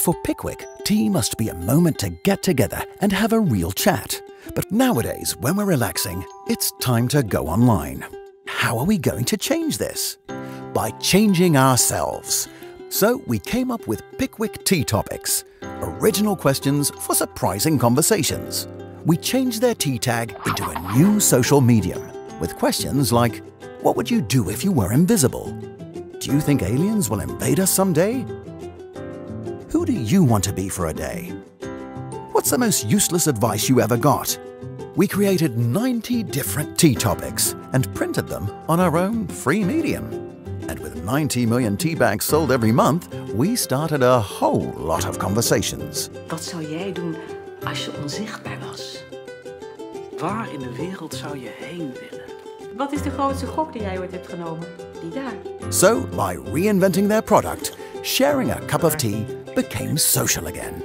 For Pickwick, tea must be a moment to get together and have a real chat. But nowadays, when we're relaxing, it's time to go online. How are we going to change this? By changing ourselves. So we came up with Pickwick Tea Topics original questions for surprising conversations. We changed their tea tag into a new social medium with questions like What would you do if you were invisible? Do you think aliens will invade us someday? Who do you want to be for a day? What's the most useless advice you ever got? We created 90 different tea topics and printed them on our own free medium. And with 90 million tea bags sold every month, we started a whole lot of conversations. Wat zou jij doen als je onzichtbaar was? Waar in de wereld zou je heen willen? Wat is de grootste gok die jij ooit hebt genomen? Die daar. So, by reinventing their product, sharing a cup of tea became social again.